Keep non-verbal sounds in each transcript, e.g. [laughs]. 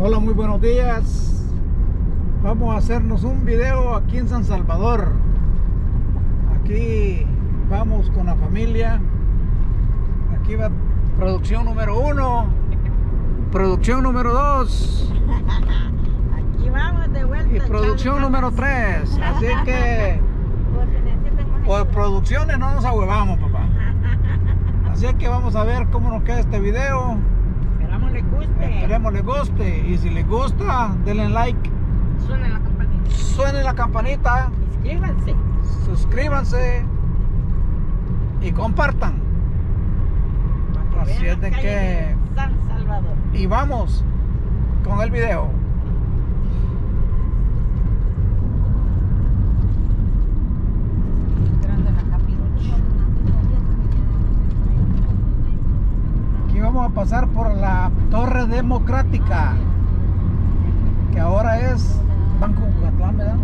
Hola, muy buenos días. Vamos a hacernos un video aquí en San Salvador. Aquí vamos con la familia. Aquí va producción número uno, producción número dos Aquí vamos de vuelta. y producción número tres. Así que por producciones no nos ahuevamos, papá. Así que vamos a ver cómo nos queda este video. Guste. Esperemos les guste. Y si les gusta, denle like, Suena la campanita. suenen la campanita, Inscríbanse. suscríbanse y compartan. Así es de que- San Salvador. Y vamos con el video. Entrando en la capirucha. Aquí vamos a pasar por la Torre Democrática, que ahora es Banco Cucatlán, ¿verdad?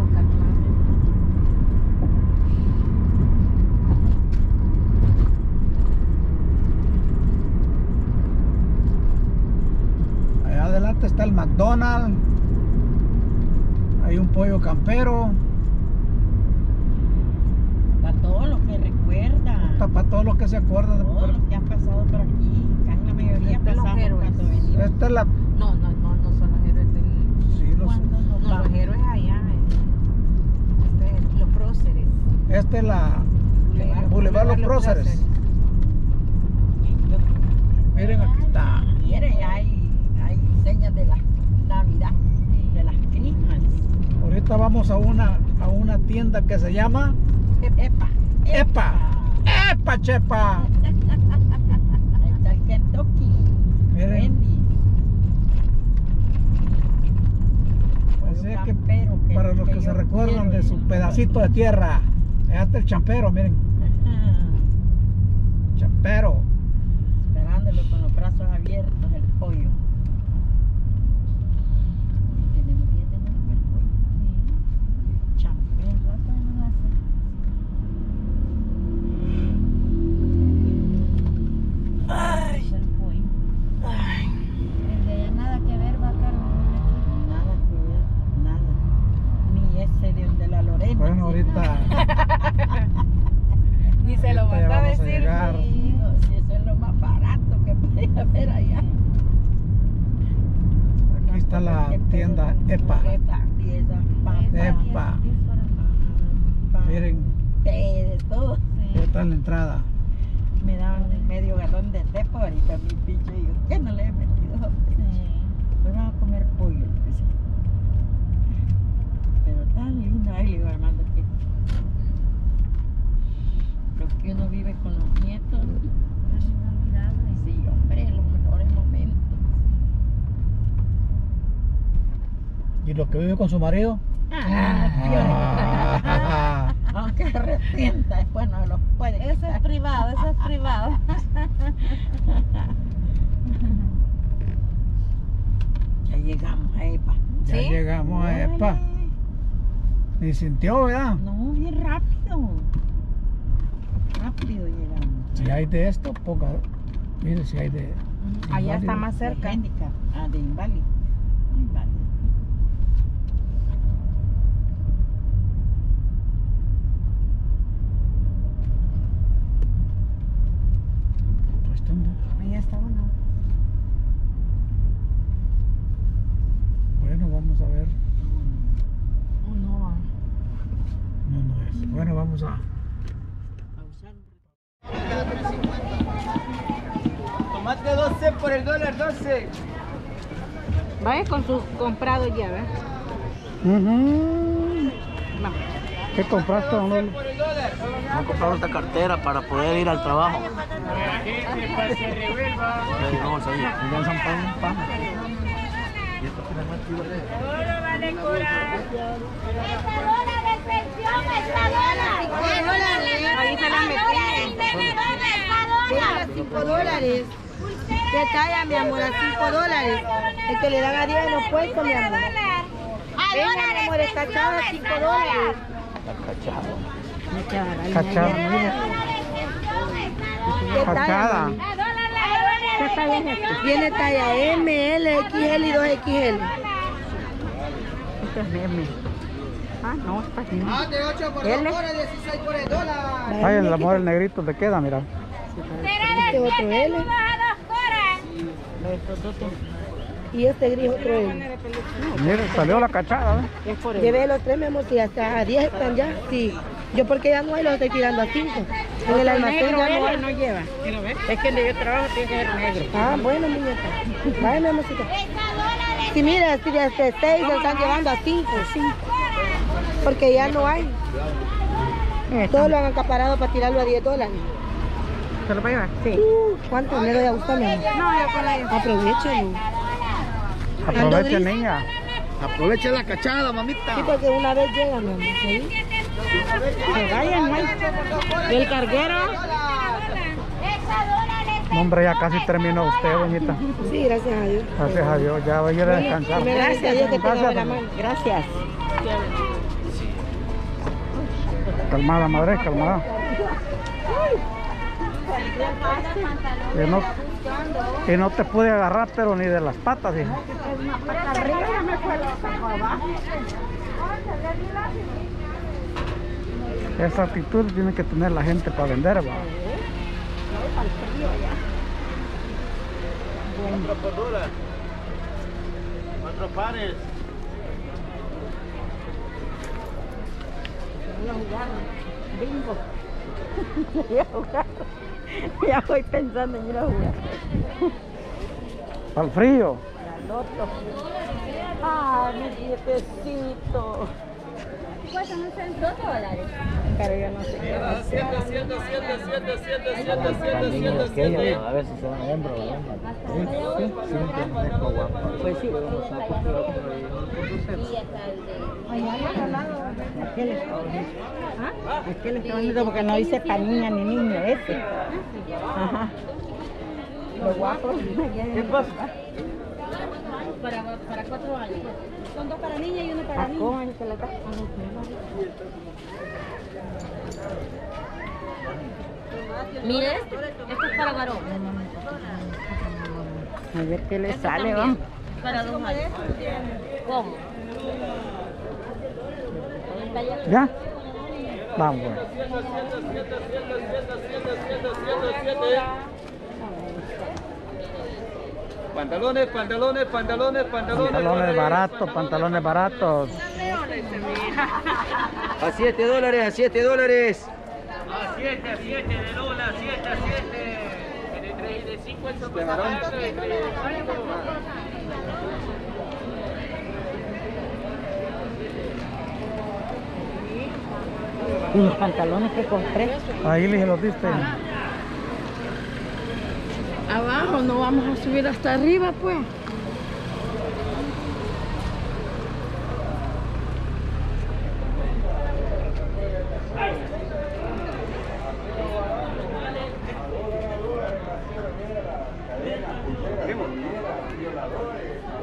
Allá adelante está el McDonald's. Hay un pollo campero. Para todo lo que recuerda. Para todos los que se acuerdan. de- Todo lo que han pasado por aquí. Casi la mayoría Este es los pasamos héroes. cuando venimos. Esta es la. No, no, no, no son los héroes del... Sí, los- No, los héroes allá. eh. Este, los próceres. esta es la. Boulevard. Boulevard Los Próceres. Miren, aquí está. Miren, hay, hay señas de la Navidad, de las Christmas. Ahorita vamos a una, a una tienda que se llama Epa. Epa. ¡Epa, chepa! [laughs] Ahí está el Kentucky. Miren. Wendy's. Así Pollo es que que para los que yo se recuerdan de su pedacito de tierra, está el champero, miren, Ajá. champero. Esperándolo con los brazos abiertos, el pollo. Tenemos 10 de comer pollo. Champero, ¿cuánto nos hace? Ay, El pollo. ay. El de allá nada que ver, va a Nada que ver, nada. Ni ese de donde la Lorena. Bueno, sí, ahorita, Ni se lo Ahorita ya manda a vamos a decir. llegar. Sí, no, si eso es lo más barato que puede haber allá. aquí está la tienda Epa. Epa, y esas papas, Epa. pan, Miren, té, de todo. ahí está la entrada. Me daban medio galón de tepa ahorita mi pinche y yo, ¿qué no le he metido? Pues vamos a comer pollo. le decía. Pero tan lindo, ay, le digo Armando que lo que uno vive con los nietos. Sí, hombre, los mejores momentos. ¿Y lo que vive con su marido? Ah, Aunque se arrepienta, después no lo puede. Eso es privado, eso es privado. [laughs] Ya llegamos a EPA. Ya ¿Sí? llegamos a Epa. Ni sintió, ¿verdad? No, bien rápido. Rápido llegamos. Si hay de esto, poca. Mire, si hay de. Allá está más cerca. De. Ah, de inválido. No inválido. Pues, ¿dónde? Allá está uno. Bueno, vamos a ver. Uno. No, no es. Bueno, vamos a. Tomate 12 por el dólar 12. Vaya con sus comprados ya, ¿ves? Vamos. ¿Qué compraste, don Lolo? Por el dólar. Voy a comprar esta cartera para poder ir al trabajo. Ahí. Ya en San Pablo, un pan. Y esto tiene más chivo de- Ahora vale cobrar. Ahí se la metí. a 5 dólares. ¿Qué talla, mi amor? A 5 dólares. El que le dan a 10 en los puestos, mi amor. Venga, mi amor, está cachado a 5 dólares. Cachada, mira. ¿Qué talla? ¿Qué talla es esta? Viene talla M, L, XL y 2XL. Este es M. Ah, no, es M. Ah, de 8 por L. 2 horas, 16 por el dólar. Ay, el amor el negrito te queda, mira. Este otro L. Estos dos son- Y este gris otro L. Mira, salió la cachada, ¿eh? Es. Llevé los tres, mi amor, si hasta a 10 están ya. Sí. Yo porque ya no hay, los estoy tirando a 5. En el almacén ya no L hay. no lleva. Es que el de yo trabajo tiene que ser negro. Ah, bueno, muñeca. Vaya, mi amorcita. Sí, mira, si de 6 se están llevando a 5. Porque ya no hay. Todos lo han acaparado para tirarlo a 10 dólares. ¿Se lo va a llevar? Sí. Uh, ¿Cuánto me doy a usted, mi amor? No, yo con la... Aprovechalo. Aproveche, niña. Aprovecha la cachada, mamita. Sí, porque una vez llega, mi amor. ¿sí? Que vayan, güey. El carguero. No, hombre, ya casi terminó usted, doñita. Sí, gracias a Dios. Gracias a Dios, ya va a ir a descansar. Gracias a Dios que mano. Gracias. Calmada, madre, calmada. Que no, que no te pude agarrar, pero ni de las patas, hija. Esa actitud tiene que tener la gente para vender, va. Cuatro por dólar. Cuatro pares. Bingo. Voy a jugar. [laughs] [laughs] Ya voy pensando en ir a jugar. Para el frío. La loto. Ah, mi dietecito. Cuestan dos dólares. Pero yo no sé qué va a hacer. A ver si se van a hembra o la Pues sí. Aquel está bonito. ¿Ah? Aquel está bonito porque no dice para niña ni niño ese. Ajá. Lo guapo. ¿Qué pasa? Para, para cuatro años. Son dos para niña y uno para niño. ¿Cómo es que le da? Mire, este, este es para varón. A ver qué le sale, vamos. Para dos años. ¿Cómo? ¿Ya? Vamos. Pantalones, pantalones, pantalones, pantalones. Pantalones baratos, pantalones baratos. A 7 dólares, a 7 dólares. A 7, a 7 de dólar, 7 a 7. De, de 5 el Y los pantalones que compré. Ahí le los diste. Abajo, no vamos a subir hasta arriba, pues.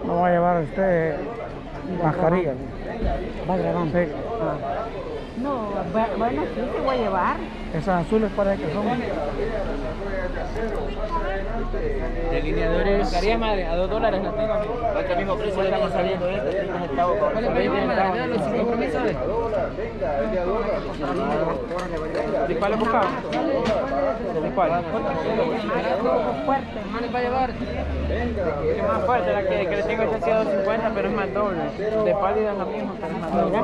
No va a llevar usted mascarilla. Va grabando. Sí. No, bu- bueno, sí, te voy a llevar. Esas azules parece que son. Delineadores. Madre, a 2 dólares la tengo. ¿Cuánto mismo precio le estamos saliendo? 30 centavos por ¿Cuál es el madre? Vean los 5 compromisos. ¿De cuál lo buscaba? ¿De cuál? Fuerte. ¿Cuál les va a llevar? Es más fuerte, la que, que le tengo es a 250, pero es más doble. De pálida es la misma, pero es más doble.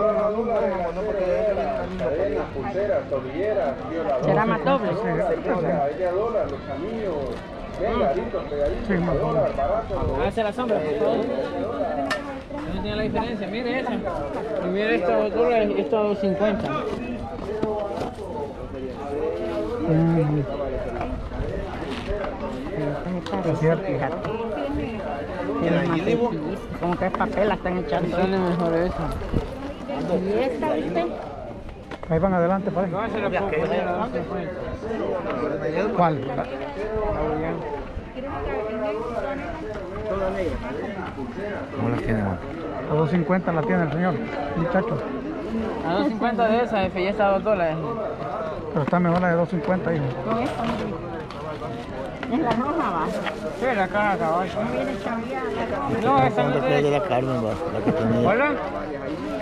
¿Será más doble? Sí, más o menos. Hágase la sombra, por favor. No tiene la diferencia, mire esa. Y mire esto a 2 dólares y esto a 250. Mm, Es cierto, fíjate. Tiene más sencillito, Como que es papel, la están echando. Sale mejor esa. ¿Y esta, viste? Ahí van adelante, parece. No, la a 250. ¿Cuál? ¿Cómo las tienen? A 250 la tiene el señor, muchacho. A 250 de esa, F, ya está a 2 dólares. Pero está mejor la de 250, hijo. Es la roja, va. Sí, la caja caballo. No viene chaviada. No, esa Como no te es. de la Carmen, va, la que tenía. Hola.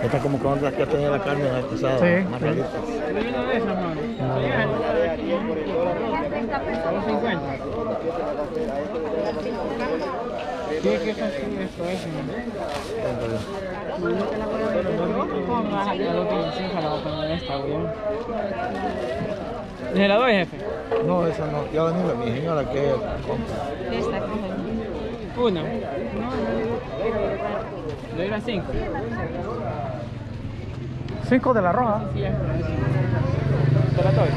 Esta como con la que tenía la Carmen el pasado, Sí, más sí. rarita. Hay una de esas, mano. Dos cincuenta. Sí, que eso sí, esto es. ¿Cómo vas a llevar los 25 la voy a poner esta, güey? ¿Se la doy, jefe? No, esa no. Ya venía mi señora que compra. Esta coge. Una. Le doy las 5. Cinco de la roja. Ah, Sí, ya. ¿Te la doy?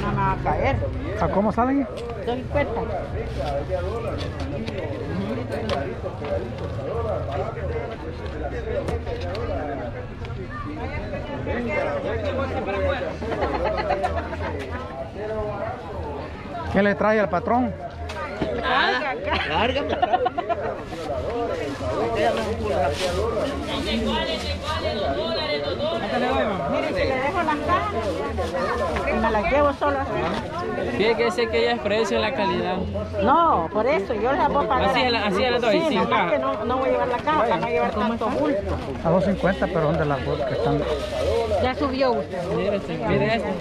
No me va a caer. ¿A cómo salen? Dos cincuenta. ¿Qué le trae al patrón? Larga, ¿Cuánto le doy, mamá? Mire, si le dejo las cajas, y me las llevo solo así. Tiene que ser que ella exprese la calidad. No, por eso, yo las voy a pagar. Así es la- así es la doy, Sí, sin caja. que no, no voy a llevar la caja para no llevar tanto bulto. A 2.50, pero ¿dónde las dos que están? Ya subió usted. Mire este, mire este.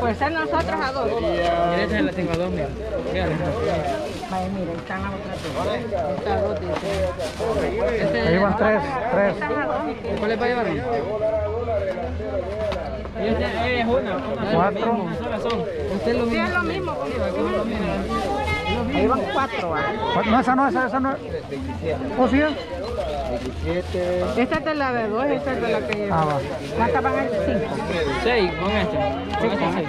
Pues ser nosotros a dos. Mire este la tengo a dos, mira. Mírale. Vaya, mire, están las otras dos. Estas dos, dice. Este, Ahí van tres, tres. Dos. ¿Cuál le va a llevar? Este es una, una Cuatro. Una sola son. Usted lo Sí, mismo. es lo mismo. Ahí van cuatro, ¿ah? No, esa no, esa, esa no. ¿O sí? es? Esta es de la de dos, esta es de la que llevo. Ah, va. ¿Cuántas van a ser? Cinco. Seis, con este. Con este seis.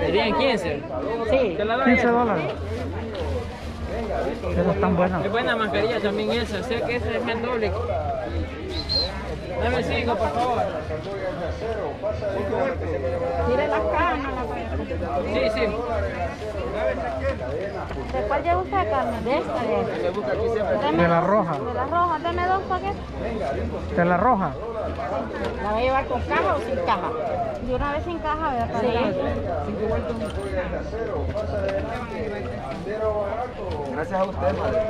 Serían 15. Sí. Te la doy 15 esa. dólares. Esas están buenas. Es buena mascarilla también esa, sé que esa es el doble. Dame cinco, por favor. Tire las a Sí, sí. ¿De cuál lleva usted carne? De esta, de la roja. De la roja, deme dos paquetes. De la roja. ¿La va a llevar con caja o sin caja? De una vez sin caja, ¿verdad? Gracias a usted, madre.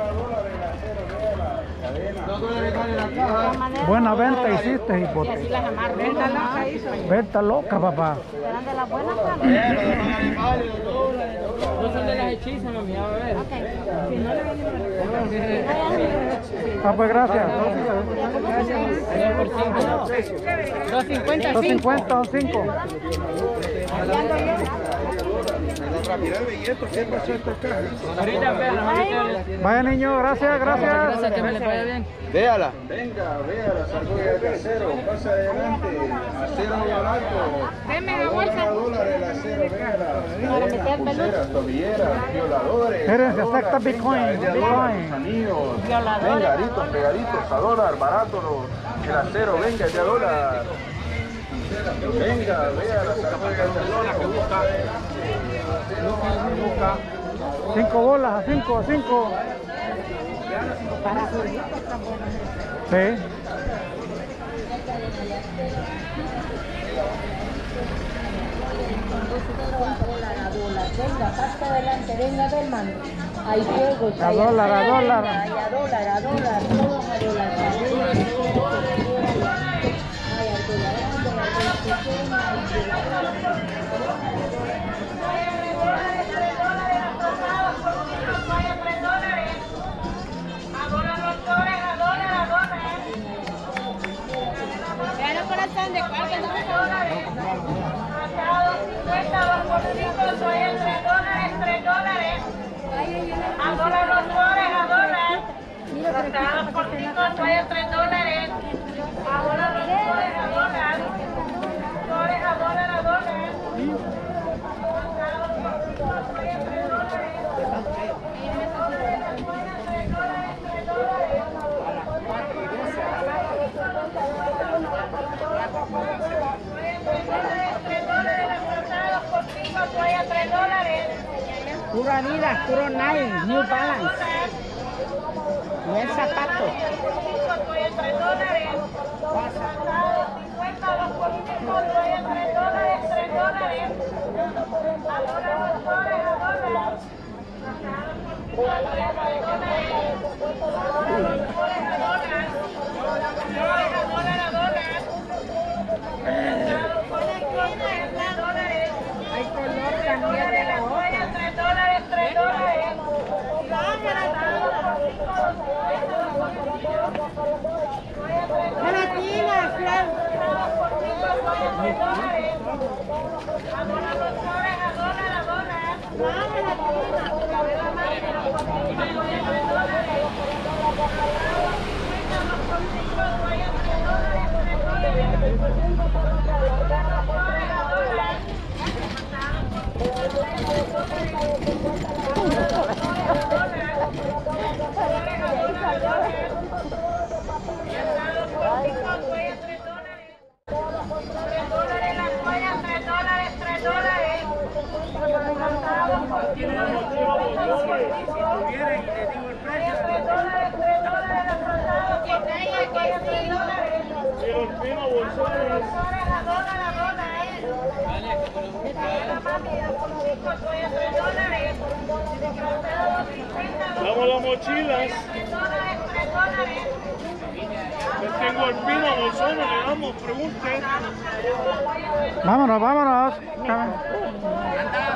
Buena venta hiciste, hipote. Esta loca hizo. Venta loca, papá. Eran de las buenas. No son de las hechizas, mami, a ver. Ah, pues gracias. Allá por cinco. 250, 250 o 5. Perro, ahorita. Vaya niño, gracias, gracias. Gracias, que me le vaya bien. Véala. Venga, vea las argollas de acero, pasa adelante, acero barato. Deme la bolsa. dólares el acero, venga. Para meter tobilleras, violadores. Bitcoin, Bitcoin. aritos, pegaditos, a dólar, barato los- el acero, venga, de a dólar. Venga, vea las argollas de acero. 5 bolas, a 5, a 5. Sí. Venga, pasa adelante, venga del mando. Hay. A dólar, a dólar el corazón de cuál que no A dólar los flores, a dólar. Rascados por cinco, toallas tres dólares. A dólar los flores, a dólar. Tres dólares las cortadas por cinco, toallas tres dólares. Puro Adidas, puro Nike, New Balance. El zapato. Cinco, toallas tres dólares. 50 los políticos, trae 3 dólares, 3 dólares. A dólar los flores, a dólar. Hay color también de la otra. 3 dólares, 3 dólares. Gelatina, Fran. dólares las toallas, 3 dólares, 3 dólares. Tres dólares, tres dólares las rosadas, que traiga que sí, dólares. Bolsones a dólar, a dólar, eh. La mami de los chicos, toalla, tres dólares. Damos las mochilas. tres dólares, tres dólares. Les tengo el pino, bolsones, le damos, pregunte. Vámonos, vámonos. La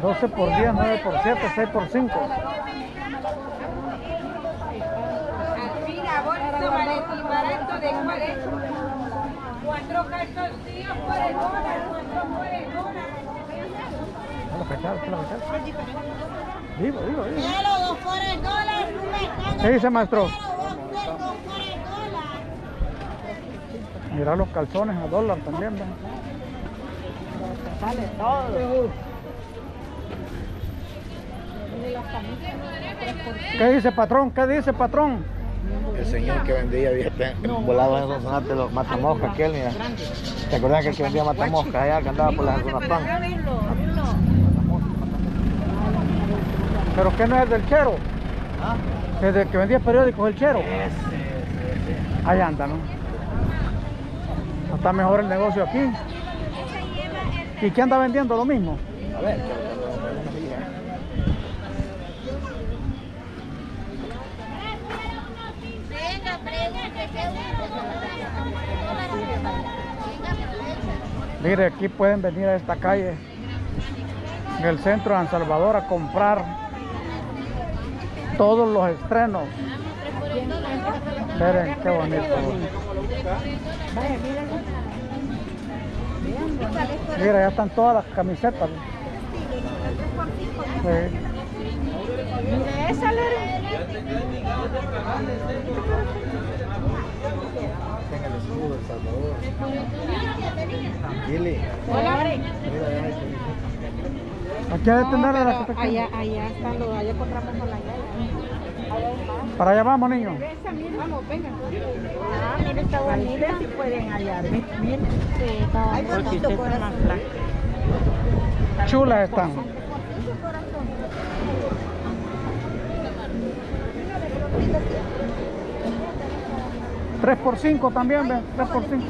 12 por 10, 9 por 7, 6 por 5. Mira, bolso maletín barato de 40. Cuatro calzoncillos por el dólar, cuatro por el dólar. Vivo, vivo, vivo. Quiero dos por el dólar, Rubén. ¿Qué dice maestro? Mira los calzones a dólar también. ¿ven? Sale todo. ¿Qué dice patrón? ¿Qué dice patrón? El señor que vendía fíjate, volaba en Sonsonate los matamoscas, aquel, mira. ¿Te acuerdas que el que vendía matamoscas allá, que andaba por las Zonapán? ¿Pero qué no es del chero? ¿Es del que vendía periódicos el chero? Ahí anda, ¿no? Está mejor el negocio aquí. ¿Y qué anda vendiendo lo mismo? A ver, Venga, pregúntese Mire, aquí pueden venir a esta calle, en el centro de San Salvador, a comprar todos los estrenos. Miren, qué bonito. Mira, ya están todas las camisetas. Sí. Esa, Lore. En el escudo del Salvador. Gili. Aquí ha de tener a la que Allá, allá están los, allá compramos con la llave. Para allá vamos, mira, vamos, venga. Ah, mira, está bonita. si pueden hallar. Mira, sí, está Ay, bonito, bonito, Porque esta es más blanca. Chulas están. Tres por cinco también, ven. Tres por cinco.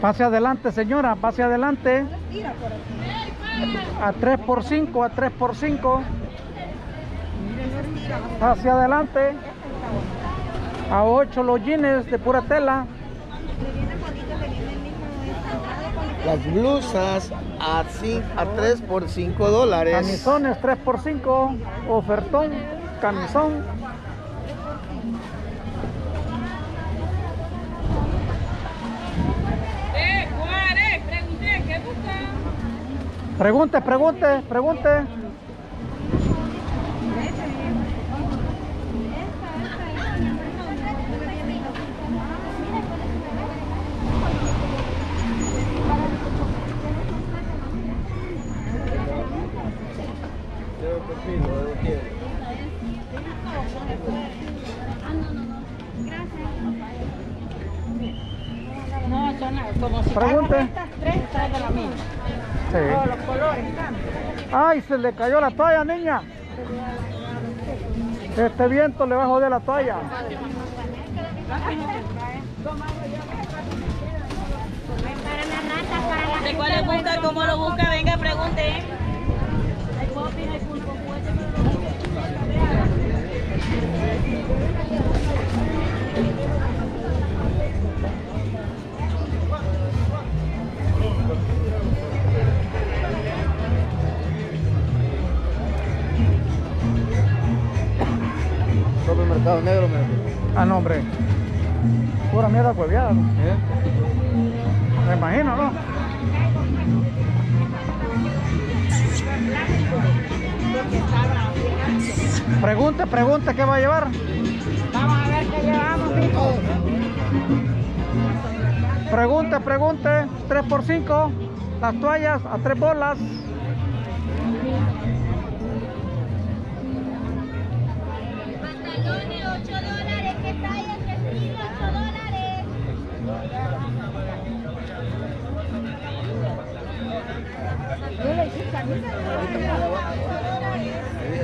Pase adelante, señora, pase adelante. A 3 por 5, a 3 por 5 hacia adelante. A 8 los jeans de pura tela. Las blusas a, a 3 por 5 dólares. Camisones 3 por 5 ofertón camisón. Pregunte pregunte pregunte. Todos Sí. los colores cambian. Ay, se le cayó la toalla, niña. Este viento le va a joder la toalla. ¿De cuál le busca? ¿Cómo lo busca? Venga, pregunte. Negro, mira. Ah, no, hombre. Pura mierda hueveada. ¿no? ¿Eh? Me imagino, ¿no? Pregunte, pregunte, ¿qué va a llevar? Vamos a ver qué llevamos, mijo. Pregunte, pregunte. 3 por 5 Las toallas a 3 bolas.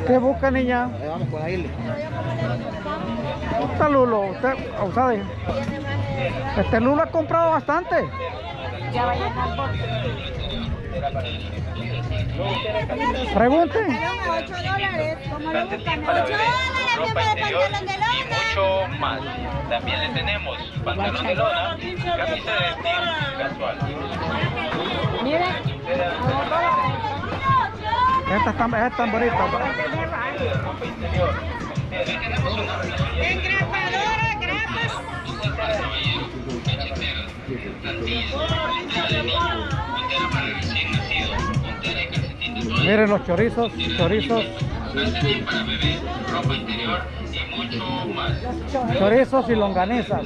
¿Qué busca, niña? Ahí vamos con. Está Lulo, usted, usted. Este Lulo ha comprado bastante. Ya vaya. Pregunte. 8 dólares. Para 8 bebé, dólares, ropa interior y mucho más. También le tenemos pantalón de lona, camisa de vestir casual. Mire, Esta está, esta está bonita. Ropa interior. Engrapadora, grapas. Miren los chorizos, chorizos, Calcetín para bebé, ropa interior y mucho más. chorizos y longanizas.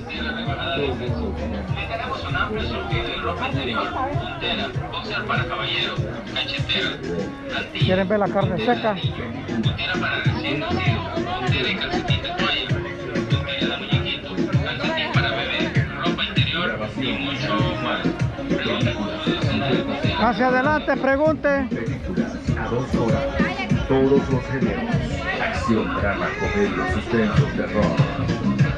Tenemos un amplio surtido de ropa interior, puntera, boxer para caballero, cachetera, plantilla, ¿Quieren ver la carne seca? puntera para recién nacido, puntera y calcetín de toalla, puntera de muñequito, calcetín para bebé, ropa interior y mucho más. Pregunta. Hacia adelante, pregunte. a dos horas. Todos los géneros. Acción, drama, comedia, suspenso, terror.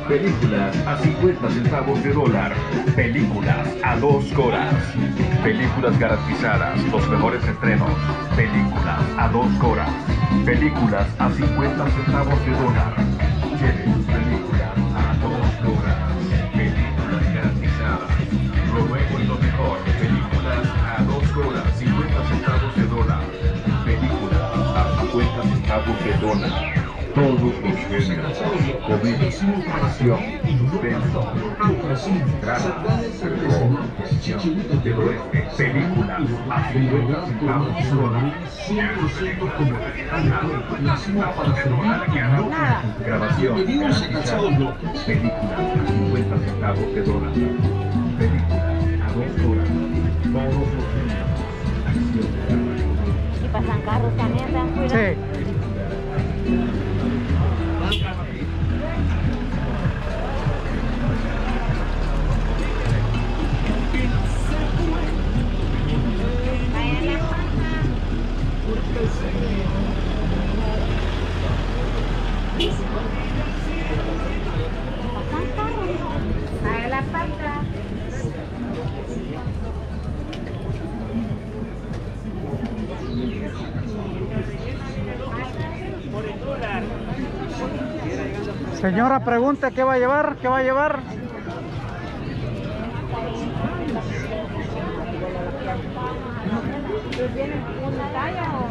Películas a 50 centavos de dólar. Películas a dos horas. Películas garantizadas. Los mejores estrenos. Películas a dos horas. Películas a 50 centavos de dólar. Lleve sus películas dólar. Todos los géneros. Comedia, acción, suspenso, drama, terror, acción, del oeste. Películas a 50 centavos de dólar. Grabación garantizada. Películas a 50 centavos de dólar. Películas a dos horas. Todos los géneros. Acción, pasan carros también. Sí. A Señora, pregunte qué va a llevar, qué va a llevar. ¿Tienen una talla o...?